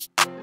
you